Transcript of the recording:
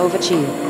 Over to you.